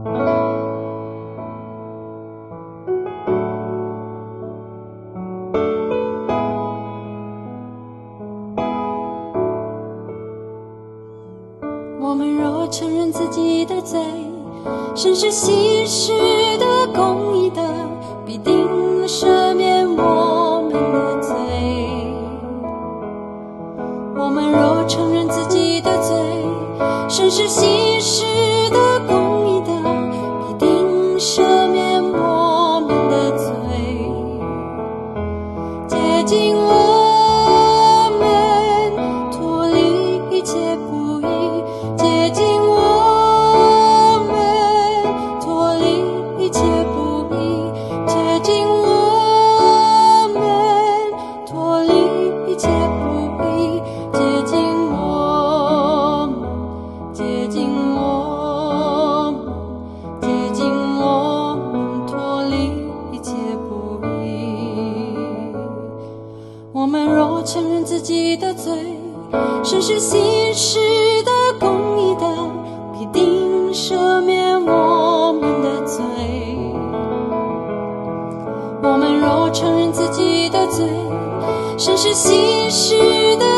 我们若承认自己的罪，甚是稀世的公义的，必定赦免我们的罪。我们若承认自己的罪，甚是稀世。一切不易接近我们，脱离一切不必接近我们，脱离一切不必接近我们，接近我们，接近我们，脱离一切不必。我们若承认自己的罪。神是信实的、公义的，必定赦免我们的罪。我们若承认自己的罪，神是信实的。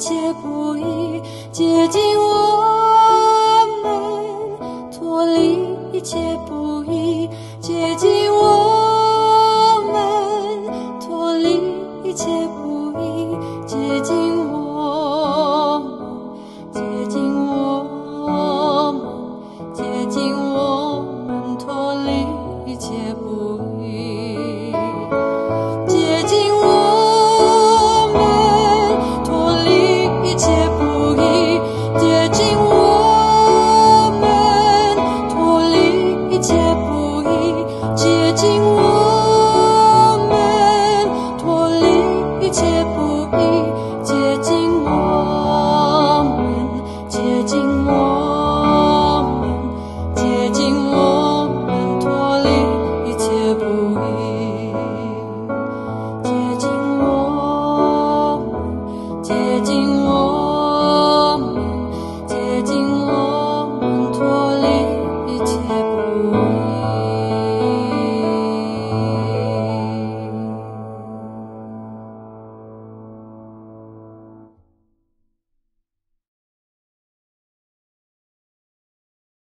一切不易接近我们，脱离一切不易接近我。